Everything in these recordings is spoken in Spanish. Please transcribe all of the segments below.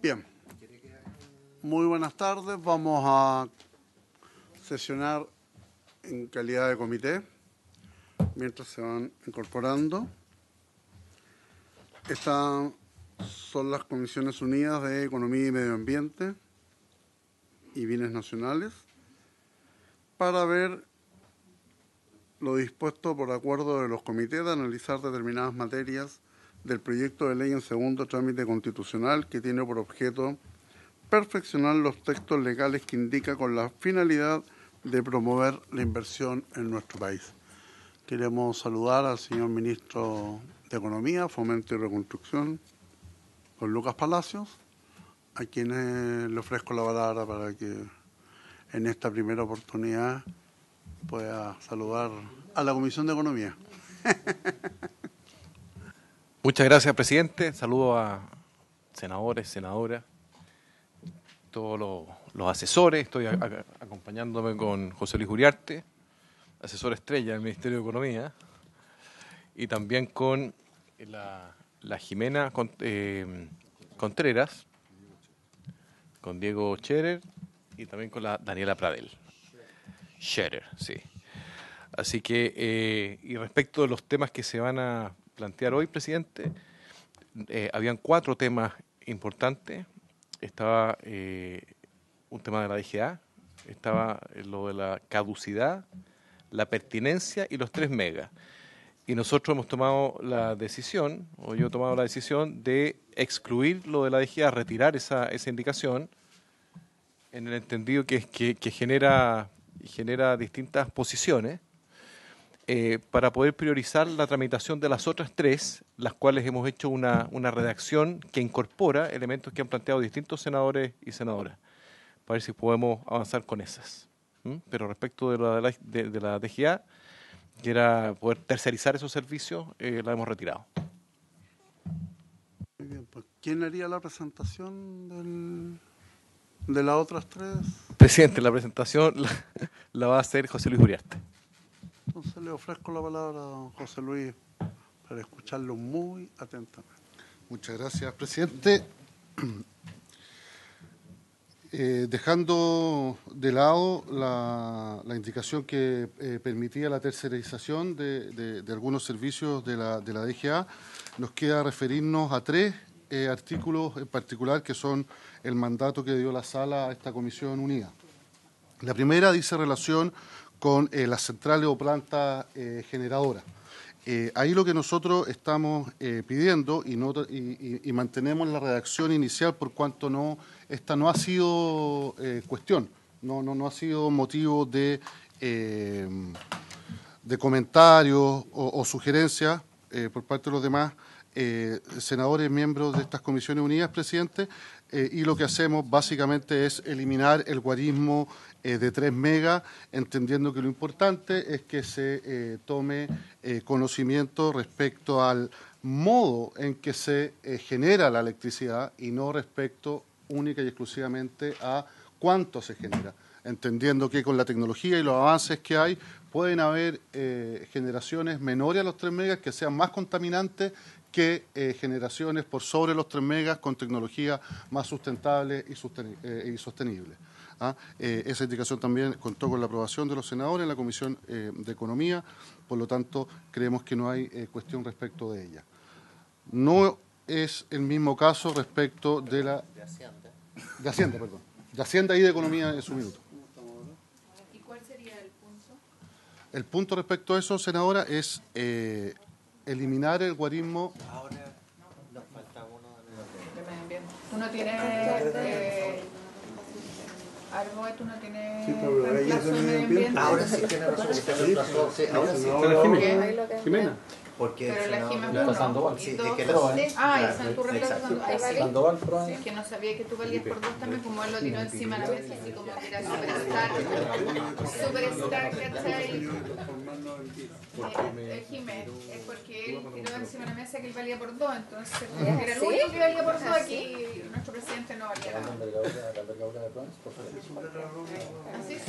Bien. Muy buenas tardes. Vamos a sesionar en calidad de comité mientras se van incorporando. Estas son las Comisiones Unidas de Economía y Medio Ambiente y Bienes Nacionales para ver lo dispuesto por acuerdo de los comités de analizar determinadas materias del proyecto de ley en segundo trámite constitucional que tiene por objeto perfeccionar los textos legales que indica con la finalidad de promover la inversión en nuestro país. Queremos saludar al señor ministro de Economía, Fomento y Reconstrucción, don Lucas Palacios, a quienes le ofrezco la palabra para que en esta primera oportunidad pueda saludar a la Comisión de Economía. Muchas gracias, presidente. Saludo a senadores, senadoras, todos los, asesores. Estoy acompañándome con José Luis Uriarte, asesor estrella del Ministerio de Economía, y también con la, Jimena eh, Contreras, con Diego Scherer y también con la Daniela Pradel. Scherer, sí. Así que, eh, y respecto de los temas que se van a plantear hoy, presidente, eh, habían cuatro temas importantes. Estaba eh, un tema de la DGA, estaba lo de la caducidad, la pertinencia y los tres megas. Y nosotros hemos tomado la decisión, o yo he tomado la decisión, de excluir lo de la DGA, retirar esa, esa indicación, en el entendido que, que, que genera, genera distintas posiciones eh, para poder priorizar la tramitación de las otras tres, las cuales hemos hecho una, una redacción que incorpora elementos que han planteado distintos senadores y senadoras, para ver si podemos avanzar con esas. Pero respecto de la, de, la DGA, que era poder tercerizar esos servicios, eh, la hemos retirado. Muy bien, pues, ¿quién haría la presentación del, de las otras tres? Presidente, la presentación la, la va a hacer José Luis Uriarte. Entonces le ofrezco la palabra a don José Luis para escucharlo muy atentamente. Muchas gracias, presidente. Eh, dejando de lado la, indicación que eh, permitía la tercerización de, algunos servicios de la, DGA, nos queda referirnos a tres eh, artículos en particular que son el mandato que dio la sala a esta comisión unida. La primera dice relación con eh, las centrales o plantas eh, generadoras. Eh, ahí lo que nosotros estamos pidiendo y, no, y, mantenemos la redacción inicial por cuanto no esta no ha sido cuestión, no, no, no ha sido motivo de, de comentarios o, o sugerencias por parte de los demás senadores miembros de estas comisiones unidas, presidente, y lo que hacemos básicamente es eliminar el guarismo eh, de 3 megas, entendiendo que lo importante es que se eh, tome eh, conocimiento respecto al modo en que se genera la electricidad y no respecto única y exclusivamente a cuánto se genera, entendiendo que con la tecnología y los avances que hay pueden haber generaciones menores a los 3 megas que sean más contaminantes que generaciones por sobre los 3 megas con tecnología más sustentable y, sostenible. ¿ah? Eh, esa indicación también contó con la aprobación de los senadores en la Comisión eh, de Economía, por lo tanto creemos que no hay eh, cuestión respecto de ella. No es el mismo caso respecto de la... De Hacienda. De Hacienda, perdón. De Hacienda y de Economía en su minuto. ¿Y cuál sería el punto? El punto respecto a eso, senadora, es eliminar el guarismo... Ahora nos falta uno de Arboe, tú no tienes sí, pero reemplazo de medio ambiente. Ahora sí tiene razón, usted reemplazó. Sí, ahora sí. Jimena. Porque pero la Jimena Sandoval. Sí, es que la, ah, esa es tu reemplazo Sandoval. Sí, es que no sabía que tú valías por dos también, como él lo tiró encima de la mesa, así como que era superstar. Superstar, ¿cachai? Eh, Jiménez, es porque él tiró encima de la mesa que él valía por dos, entonces era el único que valía por dos aquí, nuestro presidente no valía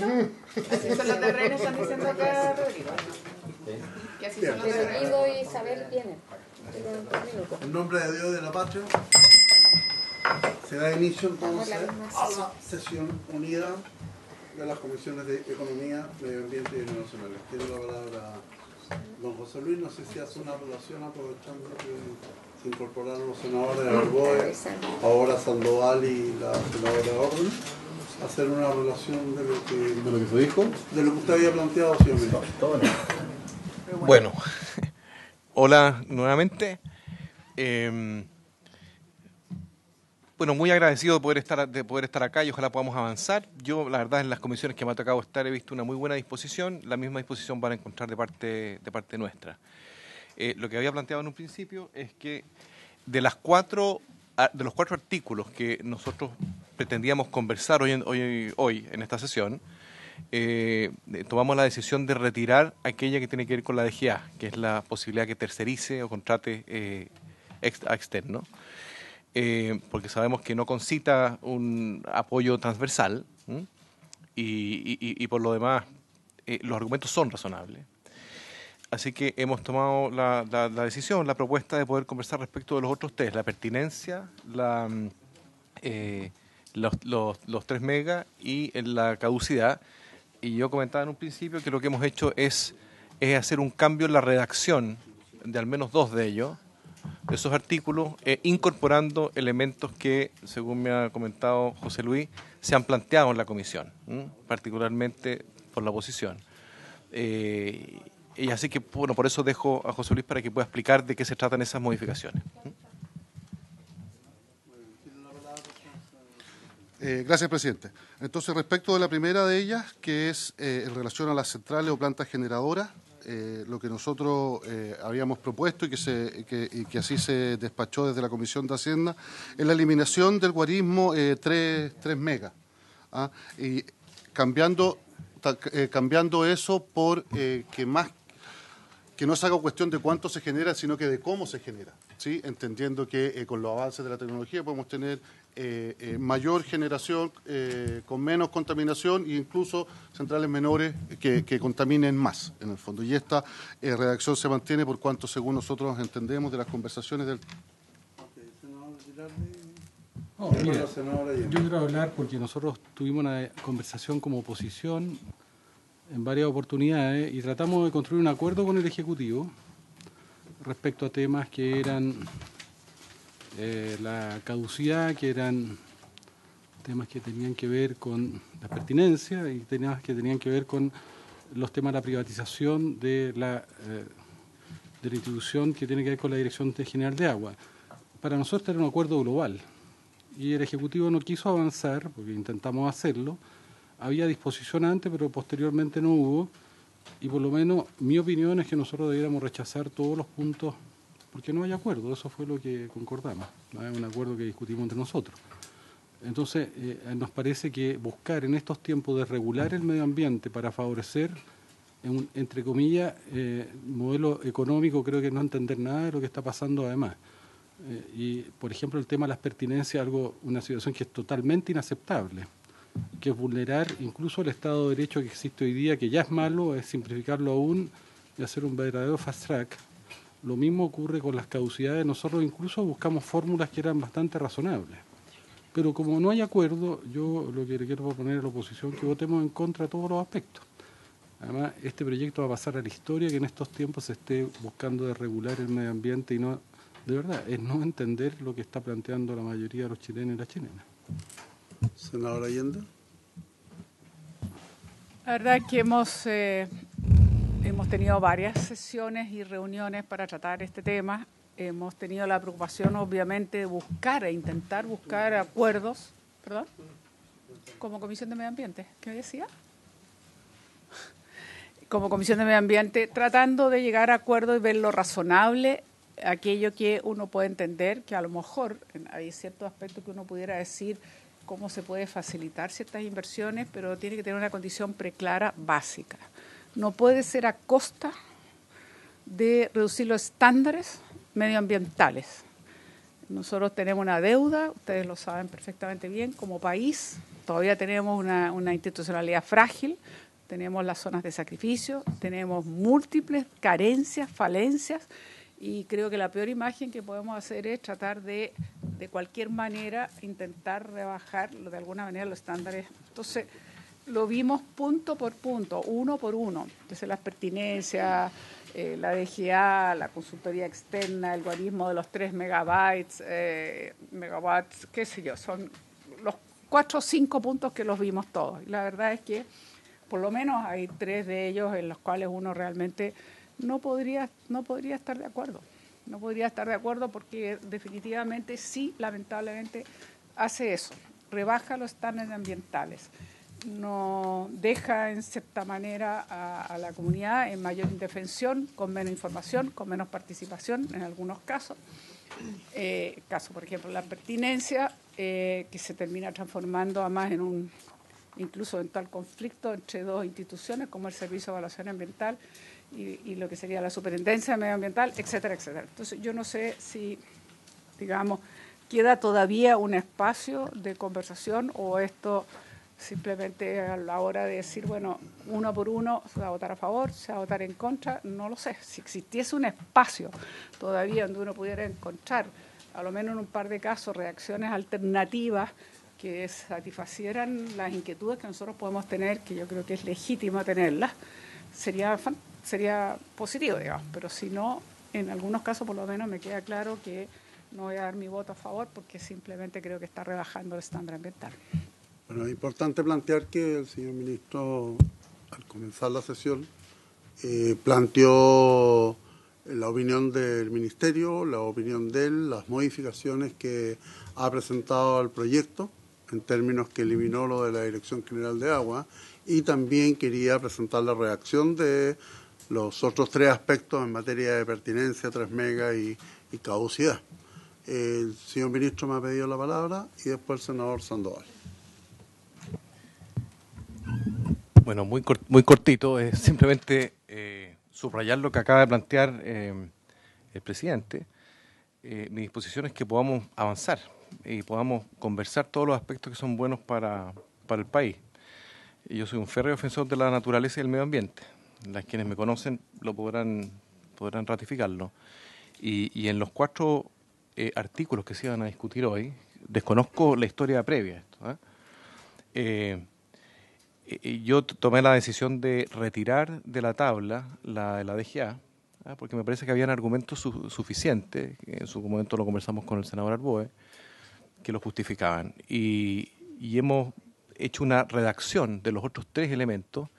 así son los terrenos, están diciendo acá Rodrigo. Que así son los terrenos. Isabel viene. En nombre de Dios y de la patria. Se da inicio entonces a la sesión unida de las comisiones de Economía, Medio Ambiente y Internacionales. Tiene la palabra don José Luis. No sé si hace una relación aprovechando que se incorporaron los senadores de Arboe, ahora Sandoval y la senadora Orden. Hacer una relación de lo que, de lo que se dijo. De lo que usted había planteado, señor ministro. Bueno, hola nuevamente. Eh, bueno, muy agradecido de poder estar de poder estar acá y ojalá podamos avanzar. Yo, la verdad, en las comisiones que me ha tocado estar he visto una muy buena disposición. La misma disposición van a encontrar de parte de parte nuestra. Eh, lo que había planteado en un principio es que de las cuatro de los cuatro artículos que nosotros pretendíamos conversar hoy en, esta sesión, eh, tomamos la decisión de retirar aquella que tiene que ver con la DGA, que es la posibilidad que tercerice o contrate eh, externo. Eh, porque sabemos que no concita un apoyo transversal y, por lo demás eh, los argumentos son razonables. Así que hemos tomado la, decisión, la propuesta de poder conversar respecto de los otros tres, la pertinencia, la, eh, los, 3 megas y la caducidad. Y yo comentaba en un principio que lo que hemos hecho es, es hacer un cambio en la redacción de al menos dos de ellos, esos artículos, eh, incorporando elementos que, según me ha comentado José Luis, se han planteado en la comisión, particularmente por la oposición. Eh, y así que, bueno, por eso dejo a José Luis para que pueda explicar de qué se tratan esas modificaciones. Eh, gracias, presidente. Entonces, respecto de la primera de ellas, que es en relación a las centrales o plantas generadoras, eh, lo que nosotros eh, habíamos propuesto y que, se, que, así se despachó desde la Comisión de Hacienda, es la eliminación del guarismo 3, eh, 3 megas. ¿ah? Y cambiando, cambiando eso por que más que no se haga cuestión de cuánto se genera, sino que de cómo se genera, ¿sí? entendiendo que con los avances de la tecnología podemos tener eh, eh, mayor generación eh, con menos contaminación e incluso centrales menores que, contaminen más, en el fondo. Y esta redacción se mantiene por cuanto, según nosotros entendemos de las conversaciones del... yo quiero hablar porque nosotros tuvimos una conversación como oposición en varias oportunidades y tratamos de construir un acuerdo con el Ejecutivo respecto a temas que eran eh, la caducidad, que eran temas que tenían que ver con la pertinencia y temas que tenían que ver con los temas de la privatización de la, eh, de la institución que tiene que ver con la Dirección General de Agua. Para nosotros era un acuerdo global y el Ejecutivo no quiso avanzar, porque intentamos hacerlo, había disposición antes, pero posteriormente no hubo, y por lo menos mi opinión es que nosotros debiéramos rechazar todos los puntos porque no hay acuerdo, eso fue lo que concordamos, no hay un acuerdo que discutimos entre nosotros. Entonces, eh, nos parece que buscar en estos tiempos de regular el medio ambiente para favorecer, entre comillas, eh, modelo económico, creo que no entender nada de lo que está pasando además. Eh, y, por ejemplo, el tema de las pertinencias, algo, una situación que es totalmente inaceptable, que es vulnerar incluso el Estado de Derecho que existe hoy día, que ya es malo, es simplificarlo aún y hacer un verdadero fast track lo mismo ocurre con las caducidades. Nosotros incluso buscamos fórmulas que eran bastante razonables. Pero como no hay acuerdo, yo lo que le quiero proponer a la oposición es que votemos en contra de todos los aspectos. Además, este proyecto va a pasar a la historia que en estos tiempos se esté buscando de regular el medio ambiente y no, de verdad, es no entender lo que está planteando la mayoría de los chilenos y las chilenas. Senadora Allende. La verdad es que hemos eh, Hemos tenido varias sesiones y reuniones para tratar este tema. Hemos tenido la preocupación, obviamente, de buscar e intentar buscar acuerdos. ¿Perdón? Como Comisión de Medio Ambiente. ¿Qué decía? Como Comisión de Medio Ambiente, tratando de llegar a acuerdos y ver lo razonable, aquello que uno puede entender, que a lo mejor hay ciertos aspectos que uno pudiera decir cómo se puede facilitar ciertas inversiones, pero tiene que tener una condición preclara básica no puede ser a costa de reducir los estándares medioambientales. Nosotros tenemos una deuda, ustedes lo saben perfectamente bien, como país, todavía tenemos una, institucionalidad frágil, tenemos las zonas de sacrificio, tenemos múltiples carencias, falencias, y creo que la peor imagen que podemos hacer es tratar de de cualquier manera intentar rebajar de alguna manera los estándares. Entonces, lo vimos punto por punto, uno por uno, desde las pertinencias, eh, la DGA, la consultoría externa, el algoritmo de los 3 megabytes, eh, megawatts, qué sé yo, son los cuatro o cinco puntos que los vimos todos. Y la verdad es que por lo menos hay tres de ellos en los cuales uno realmente no podría, no podría estar de acuerdo. No podría estar de acuerdo porque definitivamente sí, lamentablemente, hace eso, rebaja los estándares ambientales no deja en cierta manera a, la comunidad en mayor indefensión, con menos información, con menos participación en algunos casos. Eh, caso, por ejemplo, la pertinencia, eh, que se termina transformando además en un, incluso en tal conflicto entre dos instituciones como el Servicio de Evaluación Ambiental y, lo que sería la Superintendencia Medioambiental, etcétera, etcétera. Entonces, yo no sé si, digamos, queda todavía un espacio de conversación o esto Simplemente a la hora de decir, bueno, uno por uno se va a votar a favor, se va a votar en contra, no lo sé. Si existiese un espacio todavía donde uno pudiera encontrar, a lo menos en un par de casos, reacciones alternativas que satisfacieran las inquietudes que nosotros podemos tener, que yo creo que es legítimo tenerlas, sería, sería positivo, digamos. Pero si no, en algunos casos por lo menos me queda claro que no voy a dar mi voto a favor porque simplemente creo que está rebajando el estándar ambiental. Bueno, es importante plantear que el señor ministro, al comenzar la sesión, eh, planteó la opinión del ministerio, la opinión de él, las modificaciones que ha presentado al proyecto, en términos que eliminó lo de la Dirección General de Agua, y también quería presentar la reacción de los otros tres aspectos en materia de pertinencia, 3 mega y, y caducidad. El señor ministro me ha pedido la palabra y después el senador Sandoval. Bueno, muy, muy cortito, es simplemente eh, subrayar lo que acaba de plantear eh, el presidente. Eh, mi disposición es que podamos avanzar y podamos conversar todos los aspectos que son buenos para, el país. Yo soy un férreo defensor de la naturaleza y el medio ambiente. Las quienes me conocen lo podrán, podrán ratificarlo. Y, en los cuatro artículos que se iban a discutir hoy, desconozco la historia previa. Esto, eh, yo tomé la decisión de retirar de la tabla la de la DGA, ¿ah? porque me parece que habían argumentos suficientes, en su momento lo conversamos con el senador Arboe, que lo justificaban. Y, hemos hecho una redacción de los otros tres elementos,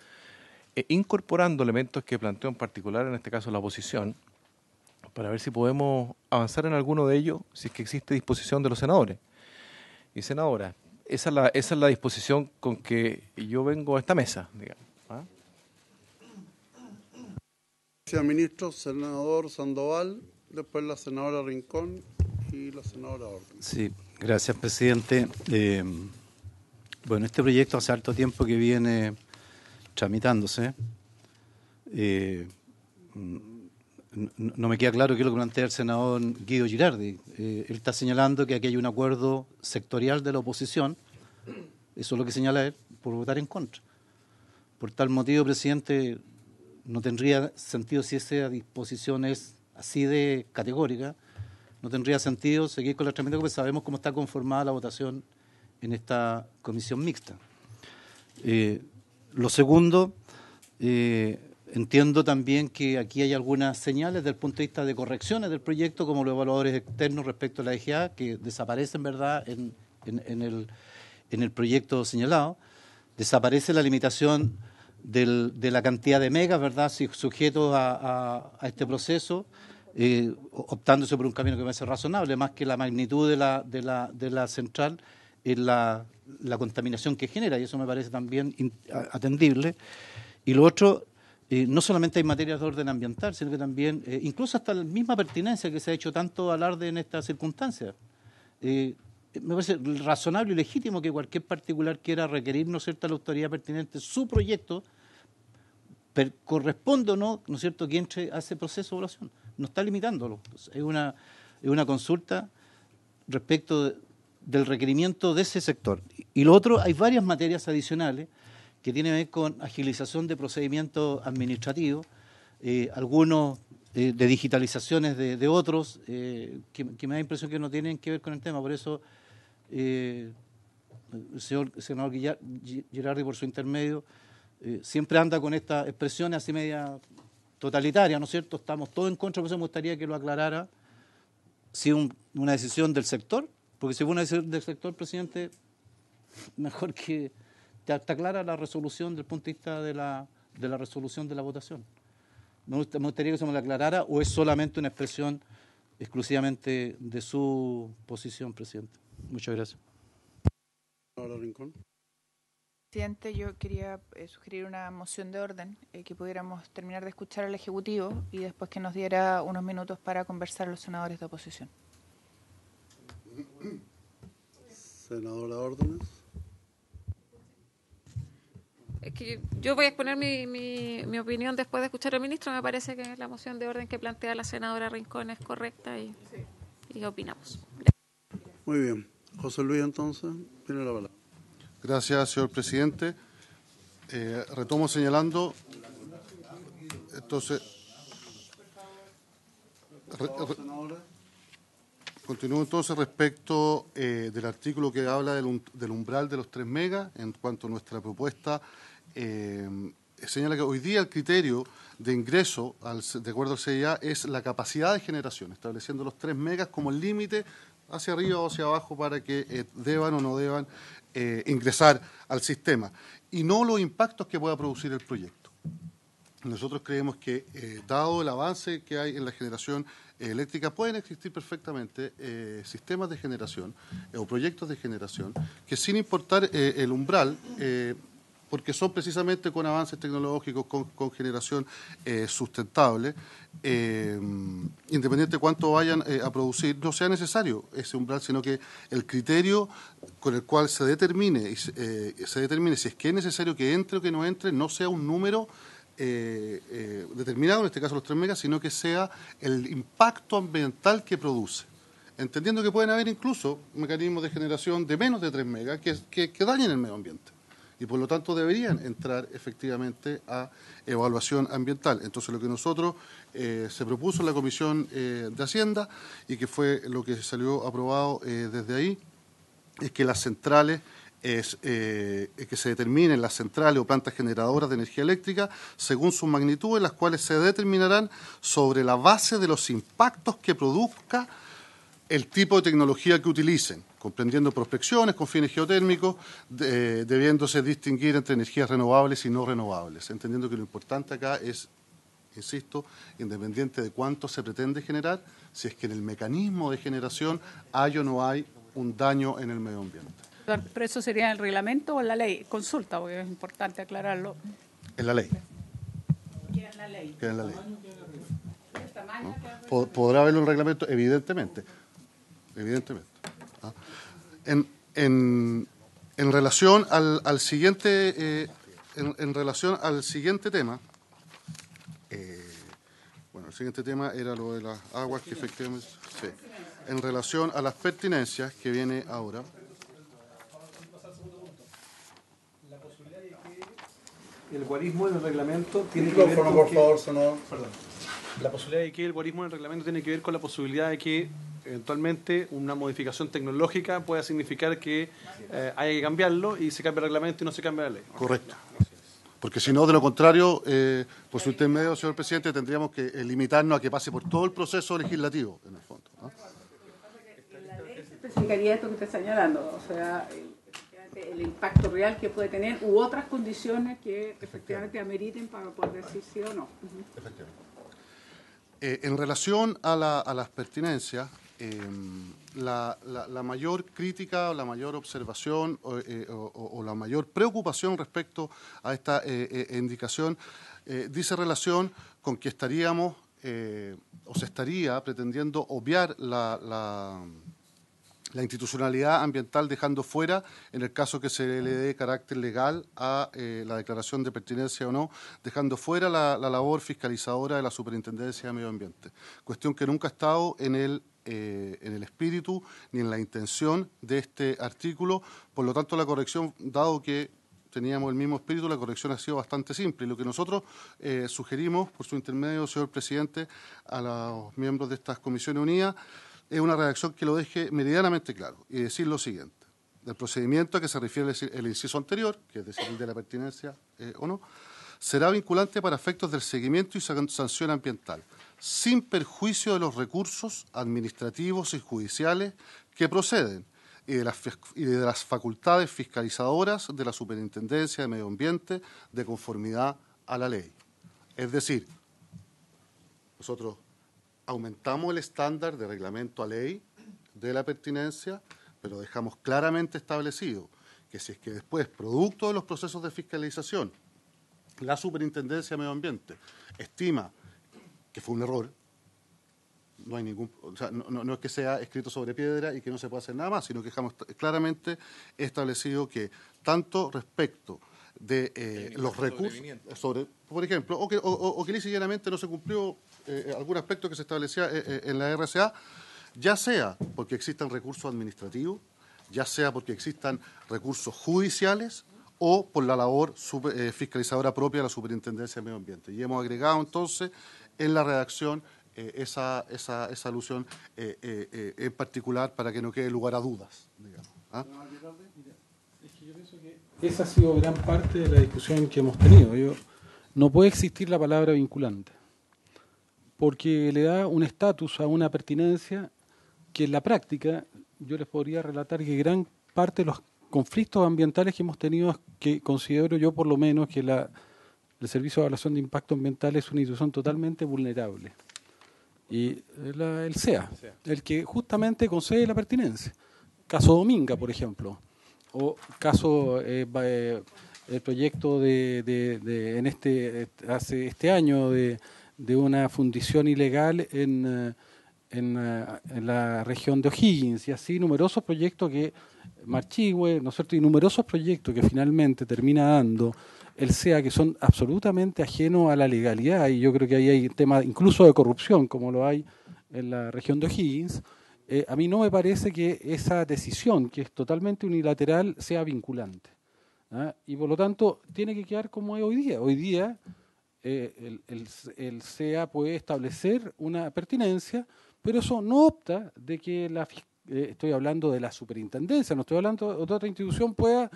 eh, incorporando elementos que planteó en particular, en este caso la oposición, para ver si podemos avanzar en alguno de ellos, si es que existe disposición de los senadores y senadoras esa es la, esa es la disposición con que yo vengo a esta mesa, digamos. ¿ah? Gracias, ministro. Senador Sandoval, después la senadora Rincón y la senadora Orden. Sí, gracias, presidente. Eh, bueno, este proyecto hace harto tiempo que viene tramitándose. Eh, no me queda claro qué es lo que plantea el senador Guido Girardi. Eh, él está señalando que aquí hay un acuerdo sectorial de la oposición, eso es lo que señala él, por votar en contra. Por tal motivo, presidente, no tendría sentido si esa disposición es así de categórica, no tendría sentido seguir con la tramitación porque sabemos cómo está conformada la votación en esta comisión mixta. Eh, lo segundo, eh, Entiendo también que aquí hay algunas señales desde el punto de vista de correcciones del proyecto, como los evaluadores externos respecto a la EGA, que desaparecen, ¿verdad?, en, el, en el proyecto señalado. Desaparece la limitación de la cantidad de megas, ¿verdad?, sujetos a, este proceso, eh, optándose por un camino que me parece razonable, más que la magnitud de la, de la, de la central es la, la contaminación que genera, y eso me parece también atendible. Y lo otro, no solamente hay materias de orden ambiental, sino que también, eh, incluso hasta la misma pertinencia que se ha hecho tanto alarde en estas circunstancias. Eh, me parece razonable y legítimo que cualquier particular quiera requerir, ¿no cierto?, a la autoridad pertinente su proyecto, corresponde o no, ¿no es cierto?, que entre a ese proceso de evaluación. No está limitándolo. Es una, es una consulta respecto del requerimiento de ese sector. Y lo otro, hay varias materias adicionales que tiene que ver con agilización de procedimientos administrativos, eh, algunos eh, de digitalizaciones de, otros, eh, que, me da impresión que no tienen que ver con el tema. Por eso, el señor senador Girardi, por su intermedio, siempre anda con estas expresiones así media totalitaria, ¿no es cierto? Estamos todos en contra, por eso me gustaría que lo aclarara si una decisión del sector, porque si una decisión del sector, presidente, mejor que te, aclara la resolución del punto de vista de la, de la resolución de la votación. Me gustaría que se me lo aclarara o es solamente una expresión exclusivamente de su posición, presidente. Muchas gracias. Rincón. Presidente, yo quería eh, sugerir una moción de orden, eh, que pudiéramos terminar de escuchar al Ejecutivo y después que nos diera unos minutos para conversar los senadores de oposición. Senadora Órdenes. Es que yo voy a exponer mi, mi, opinión después de escuchar al ministro. Me parece que la moción de orden que plantea la senadora Rincón es correcta y, y opinamos. Muy bien. José Luis, entonces, tiene la palabra. Gracias, señor presidente. Eh, retomo señalando, entonces, continúo entonces respecto eh, del artículo que habla del, umbral de los 3 megas, en cuanto a nuestra propuesta, eh, señala que hoy día el criterio de ingreso, de acuerdo al CIA, es la capacidad de generación, estableciendo los 3 megas como el límite hacia arriba o hacia abajo para que deban o no deban eh, ingresar al sistema y no los impactos que pueda producir el proyecto. Nosotros creemos que, eh, dado el avance que hay en la generación eléctrica, pueden existir perfectamente eh, sistemas de generación o proyectos de generación que sin importar el umbral porque son precisamente con avances tecnológicos, con, generación eh, sustentable, eh, independiente de cuánto vayan eh, a producir, no sea necesario ese umbral, sino que el criterio con el cual se determine, se determine si es que es necesario que entre o que no entre, no sea un número determinado, en este caso los 3 megas, sino que sea el impacto ambiental que produce entendiendo que pueden haber incluso mecanismos de generación de menos de 3 megas que dañen el medio ambiente y por lo tanto deberían entrar efectivamente a evaluación ambiental. Entonces lo que nosotros eh, se propuso en la Comisión eh, de Hacienda y que fue lo que salió aprobado eh, desde ahí es que las centrales es que se determinen las centrales o plantas generadoras de energía eléctrica según sus magnitudes, las cuales se determinarán sobre la base de los impactos que produzca el tipo de tecnología que utilicen comprendiendo prospecciones con fines geotérmicos, debiéndose distinguir entre energías renovables y no renovables, entendiendo que lo importante acá es, insisto, independiente de cuánto se pretende generar, si es que en el mecanismo de generación hay o no hay un daño en el medio ambiente. ¿Pero eso sería en el reglamento o en la ley? Consulta, porque es importante aclararlo. En la ley. Queda en la ley. Queda en la ley. ¿Podrá haberlo en el reglamento? Evidentemente. Evidentemente. En, en, en, relación al, al siguiente eh, en, relación al siguiente tema, eh, bueno, el siguiente tema era lo de las aguas que efectivamente, sí, en relación a las pertinencias que viene ahora. El guarismo en el reglamento tiene que ver con por favor, Perdón. La posibilidad de que el guarismo en el reglamento tiene que ver con la posibilidad de que eventualmente una modificación tecnológica pueda significar que eh, haya que cambiarlo y se cambia el reglamento y no se cambia la ley. Correcto. Porque si no, de lo contrario, eh, por su intermedio, señor presidente, tendríamos que eh, limitarnos a que pase por todo el proceso legislativo, en el fondo. ¿no? especificaría esto que está señalando, o sea, el, impacto real que puede tener u otras condiciones que efectivamente ameriten para poder decir sí o no. Efectivamente. en relación a, a las pertinencias, Em, la, mayor crítica o la mayor observación eh, o, la mayor preocupación respecto a esta eh, eh, indicación dice relación con que estaríamos o se estaría pretendiendo obviar la, la institucionalidad ambiental dejando fuera, en el caso que se le dé carácter legal a la declaración de pertinencia o no, dejando fuera la, labor fiscalizadora de la Superintendencia de Medio Ambiente. Cuestión que nunca ha estado en el eh, en el espíritu ni en la intención de este artículo. Por lo tanto, la corrección, dado que teníamos el mismo espíritu, la corrección ha sido bastante simple. Y lo que nosotros eh, sugerimos, por su intermedio, señor presidente, a los miembros de estas comisiones unidas, es una redacción que lo deje meridianamente claro y decir lo siguiente. Del procedimiento a que se refiere el inciso anterior, que es decir, el de la pertinencia eh, o no, será vinculante para efectos del seguimiento y sanción ambiental, sin perjuicio de los recursos administrativos y judiciales que proceden y de, las, y de las facultades fiscalizadoras de la Superintendencia de Medio Ambiente de conformidad a la ley. Es decir, nosotros aumentamos el estándar de reglamento a ley de la pertinencia, pero dejamos claramente establecido que si es que después, producto de los procesos de fiscalización, la Superintendencia de Medio Ambiente estima que fue un error, no hay ningún, o sea, no, es que sea escrito sobre piedra y que no se pueda hacer nada más, sino que dejamos claramente establecido que tanto respecto de eh, los recursos sobre, por ejemplo, o que, o, que llanamente no se cumplió eh, algún aspecto que se establecía eh, en la RCA, ya sea porque existan recursos administrativos, ya sea porque existan recursos judiciales o por la labor fiscalizadora propia de la Superintendencia de Medio Ambiente. Y hemos agregado entonces en la redacción eh, esa, esa, esa, alusión eh, eh, en particular para que no quede lugar a dudas. ¿ah? esa ha sido gran parte de la discusión que hemos tenido. Yo, no puede existir la palabra vinculante, porque le da un estatus a una pertinencia que en la práctica yo les podría relatar que gran parte de los conflictos ambientales que hemos tenido, que considero yo por lo menos que la, el Servicio de Evaluación de Impacto Ambiental es una institución totalmente vulnerable y el SEA, el que justamente concede la pertinencia. Caso Dominga, por ejemplo, o caso eh, eh, el proyecto de, de, en este hace este año de, de una fundición ilegal en, eh, en, en, la región de O'Higgins y así numerosos proyectos que Marchigüe, ¿no es cierto? Y numerosos proyectos que finalmente termina dando el SEA que son absolutamente ajenos a la legalidad y yo creo que ahí hay temas incluso de corrupción como lo hay en la región de O'Higgins, eh, a mí no me parece que esa decisión, que es totalmente unilateral, sea vinculante. ¿ah? Y por lo tanto, tiene que quedar como es hoy día. Hoy día eh, el, el, SEA puede establecer una pertinencia, pero eso no opta de que la eh, estoy hablando de la superintendencia, no estoy hablando de otra institución pueda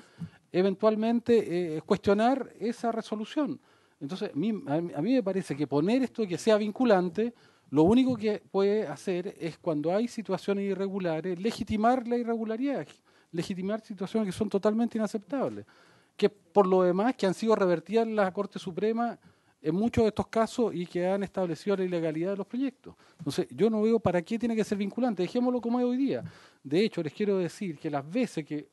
eventualmente eh, cuestionar esa resolución. Entonces, a mí, me parece que poner esto que sea vinculante, lo único que puede hacer es cuando hay situaciones irregulares, legitimar la irregularidad, legitimar situaciones que son totalmente inaceptables, que por lo demás que han sido revertidas en la Corte Suprema en muchos de estos casos y que han establecido la ilegalidad de los proyectos. Entonces, yo no veo para qué tiene que ser vinculante, dejémoslo como es hoy día. De hecho, les quiero decir que las veces que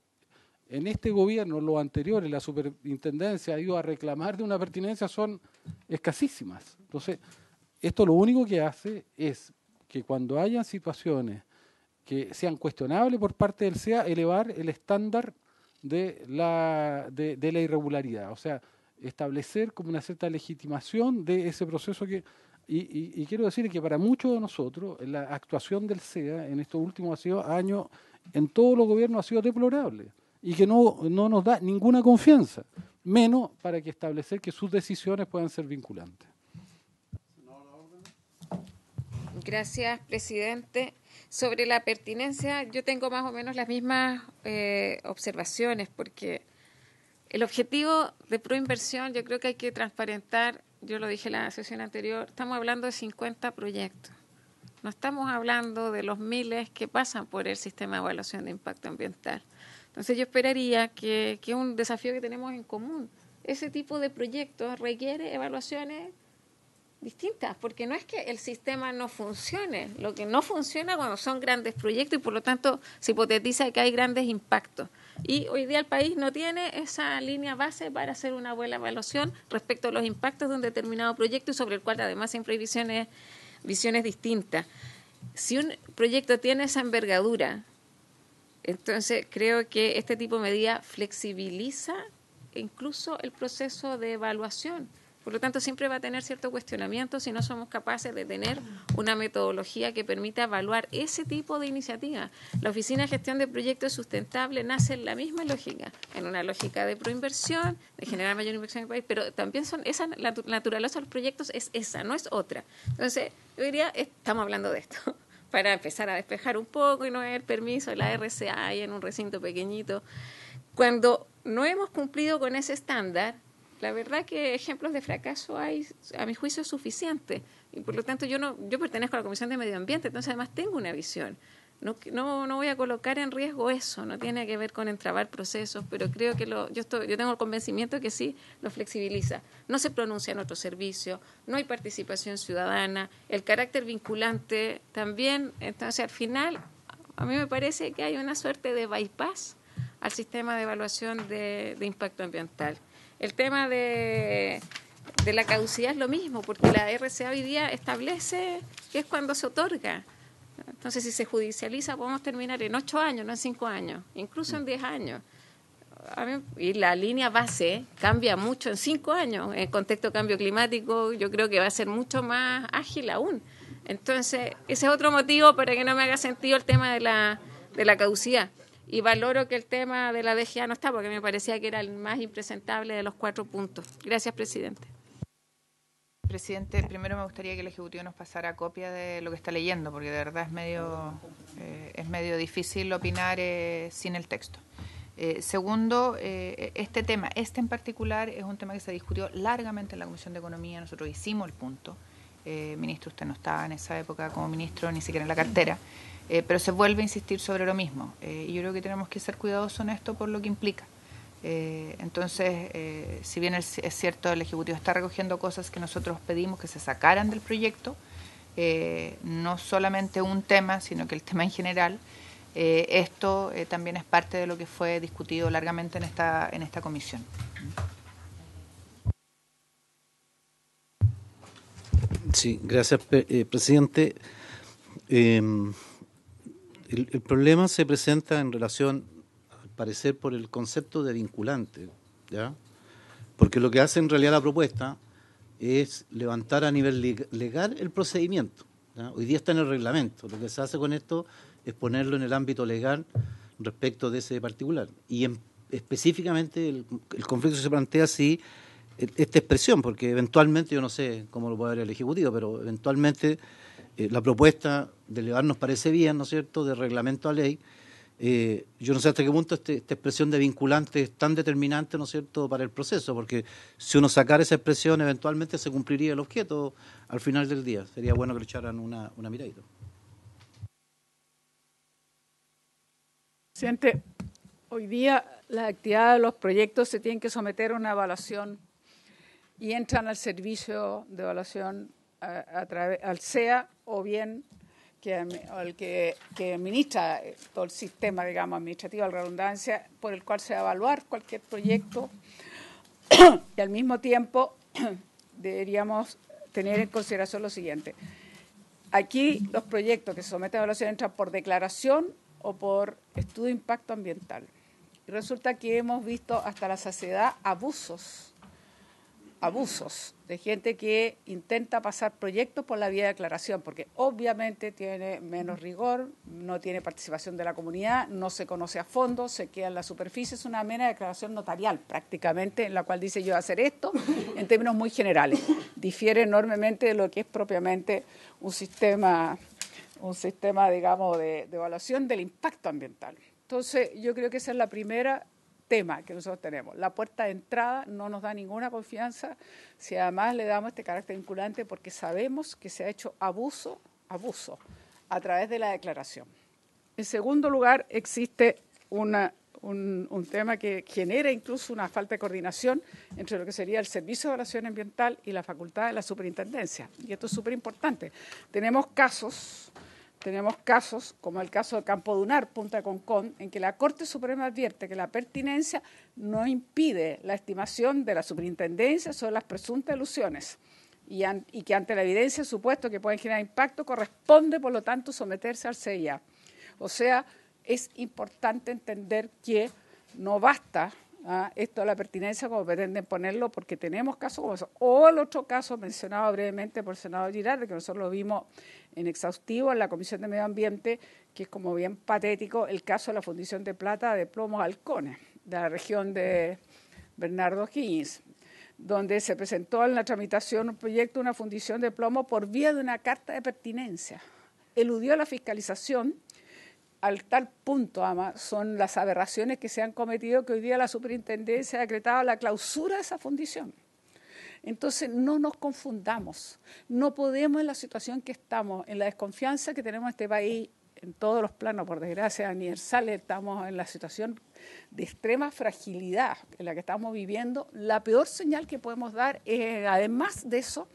en este gobierno, lo anterior, la superintendencia ha ido a reclamar de una pertinencia son escasísimas. Entonces, esto lo único que hace es que cuando hayan situaciones que sean cuestionables por parte del SEA, elevar el estándar de la, de, la irregularidad. O sea, establecer como una cierta legitimación de ese proceso que... Y, y quiero decir que para muchos de nosotros la actuación del SEA en estos últimos años en todos los gobiernos ha sido deplorable y que no, no nos da ninguna confianza, menos para que establecer que sus decisiones puedan ser vinculantes. Gracias, presidente. Sobre la pertinencia, yo tengo más o menos las mismas eh, observaciones, porque el objetivo de proinversión yo creo que hay que transparentar, yo lo dije en la sesión anterior, estamos hablando de 50 proyectos. No estamos hablando de los miles que pasan por el sistema de evaluación de impacto ambiental. Entonces yo esperaría que, que un desafío que tenemos en común. Ese tipo de proyectos requiere evaluaciones distintas, porque no es que el sistema no funcione, lo que no funciona cuando son grandes proyectos y por lo tanto se hipotetiza que hay grandes impactos. Y hoy día el país no tiene esa línea base para hacer una buena evaluación respecto a los impactos de un determinado proyecto y sobre el cual además hay visiones, visiones distintas. Si un proyecto tiene esa envergadura, entonces, creo que este tipo de medida flexibiliza incluso el proceso de evaluación Por lo tanto, siempre va a tener cierto cuestionamiento si no somos capaces de tener una metodología que permita evaluar ese tipo de iniciativas. La Oficina de Gestión de Proyectos Sustentables nace en la misma lógica, en una lógica de proinversión, de generar mayor inversión en el país, pero también son esa la naturaleza de los proyectos es esa, no es otra. Entonces, yo diría, estamos hablando de esto para empezar a despejar un poco y no haber permiso de la RCA en un recinto pequeñito. Cuando no hemos cumplido con ese estándar, la verdad que ejemplos de fracaso hay, a mi juicio, suficientes. Y por lo tanto, yo no yo pertenezco a la Comisión de Medio Ambiente, entonces además tengo una visión. No, no, no voy a colocar en riesgo eso, no tiene que ver con entrabar procesos, pero creo que lo, yo, estoy, yo tengo el convencimiento que sí lo flexibiliza. No se pronuncia en otro servicio, no hay participación ciudadana, el carácter vinculante también, entonces al final a mí me parece que hay una suerte de bypass al sistema de evaluación de impacto ambiental. El tema de, la caducidad es lo mismo, porque la RCA hoy día establece que es cuando se otorga. Entonces, si se judicializa, podemos terminar en ocho años, no en cinco años, incluso en diez años. y la línea base cambia mucho en cinco años. En contexto de cambio climático, yo creo que va a ser mucho más ágil aún. Entonces, ese es otro motivo para que no me haga sentido el tema de la, de la caducidad y valoro que el tema de la DGA no está porque me parecía que era el más impresentable de los cuatro puntos. Gracias, presidente. Presidente, primero me gustaría que el Ejecutivo nos pasara copia de lo que está leyendo, porque de verdad es medio, eh, es medio difícil opinar eh, sin el texto. Eh, segundo, este tema, este en particular, es un tema que se discutió largamente en la Comisión de Economía. Nosotros hicimos el punto. ministro, usted no estaba en esa época como ministro, ni siquiera en la cartera. Eh, pero se vuelve a insistir sobre lo mismo. Eh, y yo creo que tenemos que ser cuidadosos en esto por lo que implica. Eh, entonces, si bien es, cierto, el Ejecutivo está recogiendo cosas que nosotros pedimos que se sacaran del proyecto, no solamente un tema, sino que el tema en general, esto también es parte de lo que fue discutido largamente en esta, en esta comisión. Sí, gracias, presidente. Em, el, problema se presenta en relación, al parecer, por el concepto de vinculante, ¿ya? Porque lo que hace en realidad la propuesta es levantar a nivel legal el procedimiento. Hoy día está en el reglamento. Lo que se hace con esto es ponerlo en el ámbito legal respecto de ese particular. Y específicamente el, conflicto se plantea si esta expresión, porque eventualmente, yo no sé cómo lo puede ver el Ejecutivo, pero eventualmente eh, la propuesta de elevar nos parece bien, ¿no es cierto?, de reglamento a ley. Eh, yo no sé hasta qué punto este, esta expresión de vinculante es tan determinante, ¿no es cierto?, para el proceso, porque si uno sacara esa expresión, eventualmente se cumpliría el objeto al final del día. Sería bueno que le echaran una, una miradita. Presidente, hoy día las actividades de los proyectos se tienen que someter a una evaluación y entran al servicio de evaluación a, al SEA o bien que, administra todo el sistema, digamos, administrativo de redundancia, por el cual se va a evaluar cualquier proyecto y al mismo tiempo deberíamos tener en consideración lo siguiente. Aquí los proyectos que se someten a evaluación entran por declaración o por estudio de impacto ambiental. Y resulta que hemos visto hasta la saciedad abusos abusos de gente que intenta pasar proyectos por la vía de declaración, porque obviamente tiene menos rigor, no tiene participación de la comunidad, no se conoce a fondo, se queda en la superficie, es una mera declaración notarial prácticamente, en la cual dice yo hacer esto en términos muy generales. Difiere enormemente de lo que es propiamente un sistema, un sistema digamos, de evaluación del impacto ambiental. Entonces, yo creo que esa es la primera tema que nosotros tenemos. La puerta de entrada no nos da ninguna confianza si además le damos este carácter vinculante porque sabemos que se ha hecho abuso, abuso, a través de la declaración. En segundo lugar, existe una, un, un, tema que genera incluso una falta de coordinación entre lo que sería el Servicio de Evaluación Ambiental y la Facultad de la Superintendencia. Y esto es súper importante. Tenemos casos tenemos casos, como el caso de Campo Dunar, Punta Concón, en que la Corte Suprema advierte que la pertinencia no impide la estimación de la superintendencia sobre las presuntas ilusiones y, que ante la evidencia supuesto que pueden generar impacto corresponde, por lo tanto, someterse al CIA. O sea, es importante entender que no basta ¿ah? esto a la pertinencia como pretenden ponerlo, porque tenemos casos como eso. O el otro caso mencionado brevemente por el senador Girardi, que nosotros lo vimos en exhaustivo en la Comisión de Medio Ambiente, que es como bien patético el caso de la fundición de plata de plomos halcones, de la región de Bernardo Higgins, donde se presentó en la tramitación un proyecto de una fundición de plomo por vía de una carta de pertinencia. Eludió la fiscalización al tal punto, ama, son las aberraciones que se han cometido que hoy día la superintendencia ha decretado la clausura de esa fundición. Entonces, no nos confundamos. No podemos en la situación que estamos, en la desconfianza que tenemos en este país, en todos los planos, por desgracia, universales, estamos en la situación de extrema fragilidad en la que estamos viviendo. La peor señal que podemos dar es, además de eso,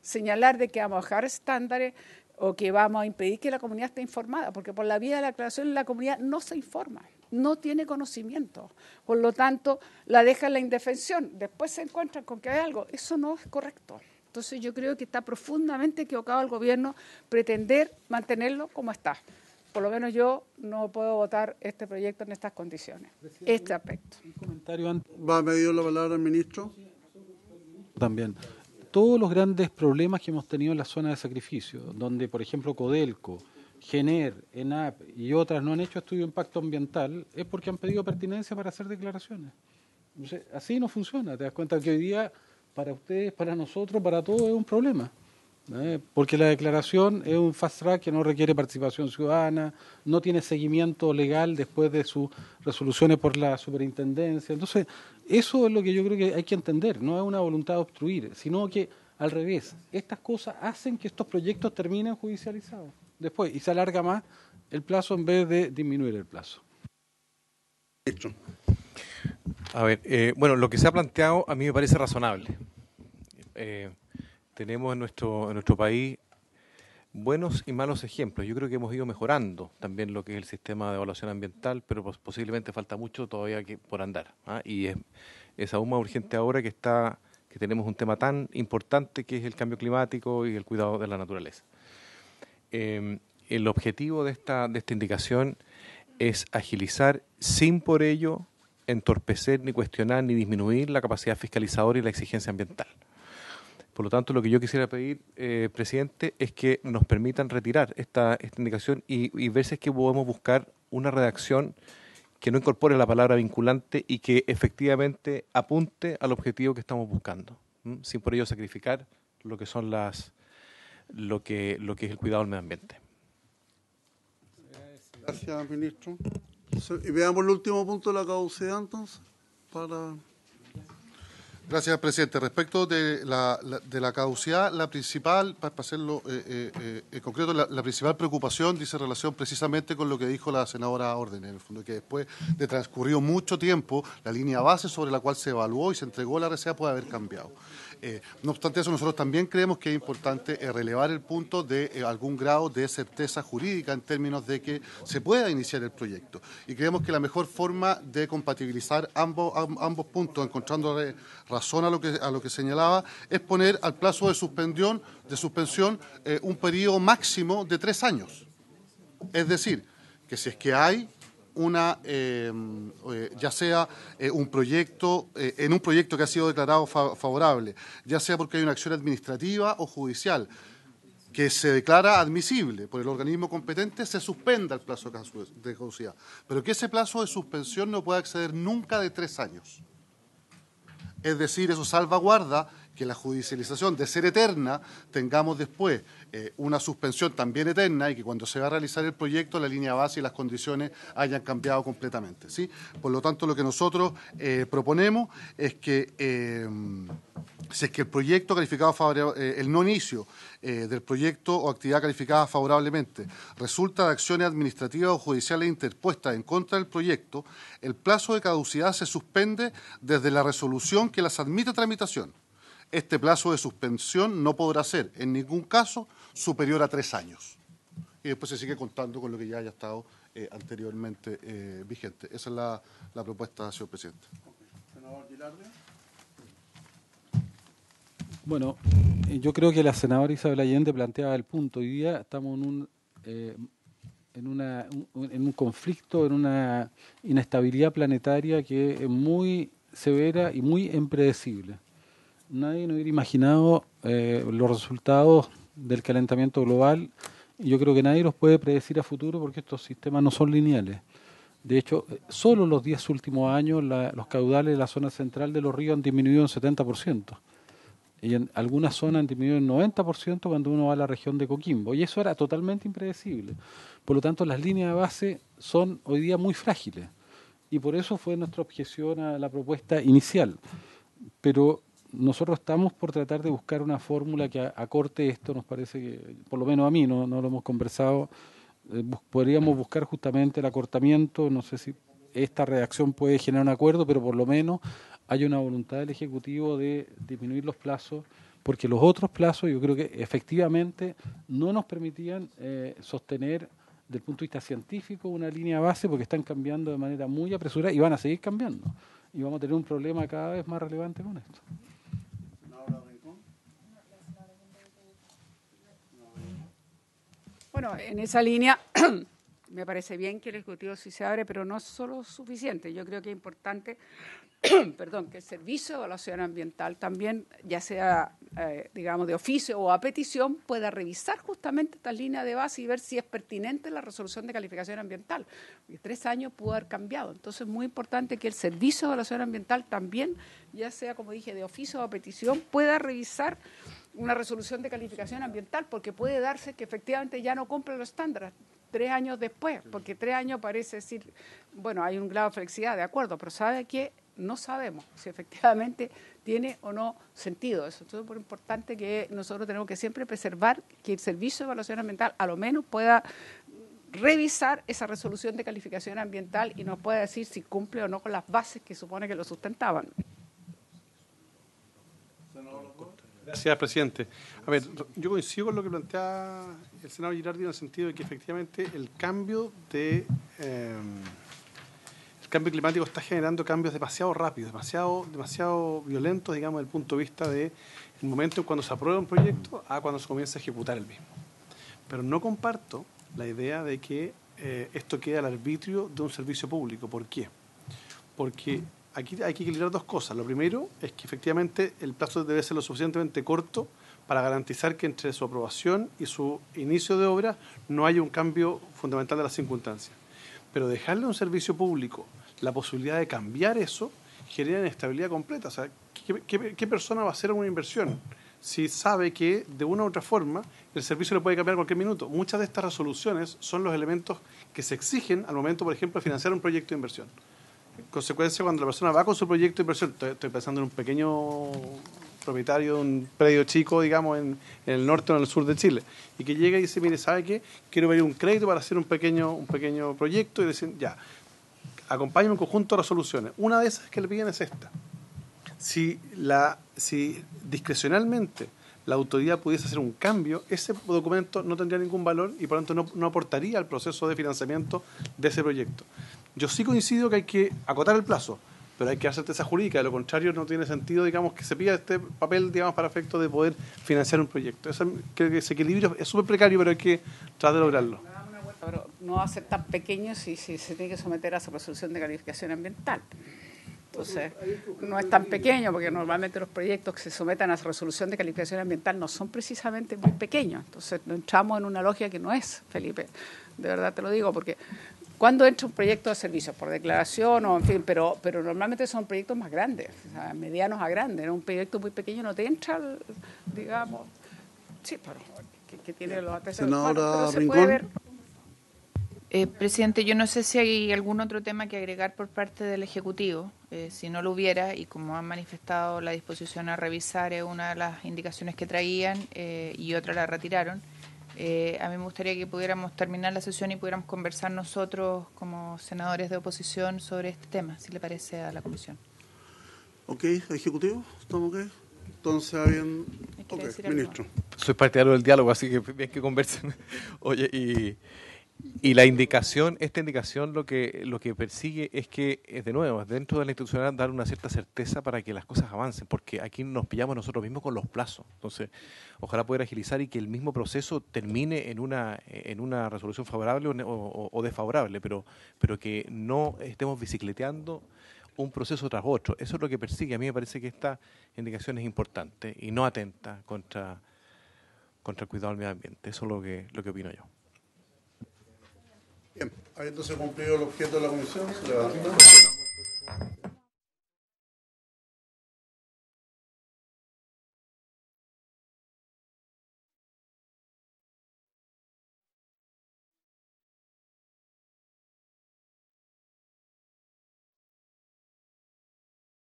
señalar de que vamos a bajar estándares o que vamos a impedir que la comunidad esté informada, porque por la vía de la aclaración la comunidad no se informa, no tiene conocimiento, por lo tanto la deja en la indefensión, después se encuentran con que hay algo, eso no es correcto. Entonces yo creo que está profundamente equivocado el gobierno pretender mantenerlo como está. Por lo menos yo no puedo votar este proyecto en estas condiciones, este aspecto. Un comentario antes. ¿Va a medir la palabra el ministro? También todos los grandes problemas que hemos tenido en la zona de sacrificio, donde, por ejemplo, Codelco, Gener, ENAP y otras no han hecho estudio de impacto ambiental, es porque han pedido pertinencia para hacer declaraciones. así no funciona. Te das cuenta que hoy día, para ustedes, para nosotros, para todos, es un problema. ¿eh? Porque la declaración es un fast track que no requiere participación ciudadana, no tiene seguimiento legal después de sus resoluciones por la superintendencia. Entonces, eso es lo que yo creo que hay que entender, no es una voluntad de obstruir, sino que al revés, estas cosas hacen que estos proyectos terminen judicializados después y se alarga más el plazo en vez de disminuir el plazo. A ver, eh, bueno, lo que se ha planteado a mí me parece razonable. Eh, tenemos en nuestro, en nuestro país buenos y malos ejemplos. Yo creo que hemos ido mejorando también lo que es el sistema de evaluación ambiental, pero posiblemente falta mucho todavía que por andar. ¿ah? Y es, es, aún más urgente ahora que está que tenemos un tema tan importante que es el cambio climático y el cuidado de la naturaleza. Em, el objetivo de esta, de esta indicación es agilizar sin por ello entorpecer, ni cuestionar, ni disminuir la capacidad fiscalizadora y la exigencia ambiental. Por lo tanto, lo que yo quisiera pedir, eh, presidente, es que nos permitan retirar esta, esta indicación y, y ver si es que podemos buscar una redacción que no incorpore la palabra vinculante y que efectivamente apunte al objetivo que estamos buscando, sin por ello sacrificar lo que son las lo que lo que es el cuidado del medio ambiente. Gracias, ministro. Y veamos el último punto de la caducidad entonces para Gracias, presidente. Respecto de la, de la caducidad, la principal, para, hacerlo eh, eh, eh, en concreto, la, principal preocupación dice relación precisamente con lo que dijo la senadora Orden, en el fondo, que después de transcurrido mucho tiempo, la línea base sobre la cual se evaluó y se entregó la RCA puede haber cambiado. Eh, no obstante eso, nosotros también creemos que es importante eh, relevar el punto de eh, algún grado de certeza jurídica en términos de que se pueda iniciar el proyecto. Y creemos que la mejor forma de compatibilizar ambos, puntos, encontrando razón a lo, que, a lo que señalaba, es poner al plazo de suspensión, de suspensión un periodo máximo de tres años. Es decir, que si es que hay una, em, eh, ya sea eh, un proyecto, eh, en un proyecto que ha sido declarado favorable, ya sea porque hay una acción administrativa o judicial que se declara admisible por el organismo competente, se suspenda el plazo de caducidad. Pero que ese plazo de suspensión no pueda exceder nunca de tres años. Es decir, eso salvaguarda que la judicialización, de ser eterna, tengamos después eh, una suspensión también eterna y que cuando se va a realizar el proyecto la línea base y las condiciones hayan cambiado completamente. ¿sí? Por lo tanto, lo que nosotros eh, proponemos es que eh, si es que el proyecto calificado favorable, el no inicio del proyecto o actividad calificada favorablemente resulta de acciones administrativas o judiciales interpuestas en contra del proyecto, el plazo de caducidad se suspende desde la resolución que las admite tramitación este plazo de suspensión no podrá ser en ningún caso superior a tres años. Y después se sigue contando con lo que ya haya estado eh, anteriormente eh, vigente. Esa es la, propuesta, señor presidente. Senador Bueno, eh, yo creo que la senadora Isabel Allende planteaba el punto. Hoy día estamos en un en, una, en un conflicto, en una inestabilidad planetaria que es muy severa y muy impredecible. Nadie no hubiera imaginado eh, los resultados del calentamiento global yo creo que nadie los puede predecir a futuro porque estos sistemas no son lineales. De hecho, solo los 10 últimos años los caudales de la zona central de los ríos han disminuido un 70%. Y en algunas zonas han disminuido un 90% cuando uno va a la región de Coquimbo. Y eso era totalmente impredecible. Por lo tanto, las líneas de base son hoy día muy frágiles. Y por eso fue nuestra objeción a la propuesta inicial. Pero nosotros estamos por tratar de buscar una fórmula que acorte esto, nos parece que, por lo menos a mí, no, no lo hemos conversado, eh, podríamos buscar justamente el acortamiento, no sé si esta redacción puede generar un acuerdo, pero por lo menos hay una voluntad del Ejecutivo de disminuir los plazos, porque los otros plazos yo creo que efectivamente no nos permitían eh, sostener desde el punto de vista científico una línea base porque están cambiando de manera muy apresurada y van a seguir cambiando. Y vamos a tener un problema cada vez más relevante con esto. Bueno, en esa línea me parece bien que el Ejecutivo sí se abre, pero no es solo suficiente. Yo creo que es importante perdón, que el Servicio de Evaluación Ambiental también, ya sea, eh, digamos, de oficio o a petición, pueda revisar justamente estas líneas de base y ver si es pertinente la resolución de calificación ambiental. Porque tres años pudo haber cambiado. Entonces, es muy importante que el Servicio de Evaluación Ambiental también, ya sea, como dije, de oficio o a petición, pueda revisar una resolución de calificación ambiental, porque puede darse que efectivamente ya no cumple los estándares tres años después, porque tres años parece decir, bueno, hay un grado de flexibilidad, de acuerdo, pero sabe que no sabemos si efectivamente tiene o no sentido eso. Entonces, es muy importante que nosotros tenemos que siempre preservar que el Servicio de Evaluación Ambiental a lo menos pueda revisar esa resolución de calificación ambiental y nos pueda decir si cumple o no con las bases que supone que lo sustentaban. Gracias, presidente. A ver, yo coincido con lo que plantea el senador Girardi en el sentido de que efectivamente el cambio de eh, el cambio climático está generando cambios demasiado rápidos, demasiado, demasiado violentos, digamos, desde el punto de vista de momento en cuando se aprueba un proyecto a cuando se comienza a ejecutar el mismo. Pero no comparto la idea de que eh, esto quede al arbitrio de un servicio público. ¿Por qué? Porque aquí hay que equilibrar dos cosas. Lo primero es que efectivamente el plazo debe ser lo suficientemente corto para garantizar que entre su aprobación y su inicio de obra no haya un cambio fundamental de las circunstancias. Pero dejarle a un servicio público la posibilidad de cambiar eso genera inestabilidad completa. O sea, ¿qué, persona va a hacer una inversión si sabe que de una u otra forma el servicio le puede cambiar cualquier minuto? Muchas de estas resoluciones son los elementos que se exigen al momento, por ejemplo, de financiar un proyecto de inversión consecuencia, cuando la persona va con su proyecto de inversión, estoy, pensando en un pequeño propietario de un predio chico, digamos, en, el norte o en el sur de Chile, y que llega y dice, mire, ¿sabe qué? Quiero pedir un crédito para hacer un pequeño, un pequeño proyecto y decir, ya, acompáñame un conjunto de resoluciones. Una de esas que le piden es esta. Si, la, si discrecionalmente la autoridad pudiese hacer un cambio, ese documento no tendría ningún valor y por lo tanto no aportaría al proceso de financiamiento de ese proyecto. Yo sí coincido que hay que acotar el plazo, pero hay que hacer certeza jurídica, de lo contrario no tiene sentido, digamos, que se pida este papel, digamos, para efecto de poder financiar un proyecto. creo que ese equilibrio es súper precario, pero hay que tratar de lograrlo. No va a ser tan pequeño si, si se tiene que someter a su resolución de calificación ambiental. Entonces, no es tan pequeño, porque normalmente los proyectos que se sometan a resolución de calificación ambiental no son precisamente muy pequeños. Entonces, entramos en una logia que no es, Felipe. De verdad te lo digo, porque cuando entra un proyecto de servicios? Por declaración o en fin, pero, pero normalmente son proyectos más grandes, medianos a grandes. Un proyecto muy pequeño no te entra, digamos, sí, pero que, tiene los antecedentes. Rincón. Eh, presidente, yo no sé si hay algún otro tema que agregar por parte del Ejecutivo. Eh, si no lo hubiera, y como han manifestado la disposición a revisar es una de las indicaciones que traían eh, y otra la retiraron, eh, a mí me gustaría que pudiéramos terminar la sesión y pudiéramos conversar nosotros como senadores de oposición sobre este tema, si le parece a la comisión. Ok, ejecutivo, ¿estamos ok? Entonces, bien. Ministro. Soy partidario del diálogo, así que bien que conversen. Oye, y Y la indicación, esta indicación lo que lo que persigue es que, es de nuevo, dentro de la institucionalidad dar una cierta certeza para que las cosas avancen, porque aquí nos pillamos nosotros mismos con los plazos. Entonces, ojalá poder agilizar y que el mismo proceso termine en una en una resolución favorable o, o desfavorable, pero pero que no estemos bicicleteando un proceso tras otro. Eso es lo que persigue. A mí me parece que esta indicación es importante y no atenta contra, contra el cuidado del medio ambiente. Eso es lo que, lo que opino yo. Bien, habiéndose cumplido el objeto de la comisión, se levanta.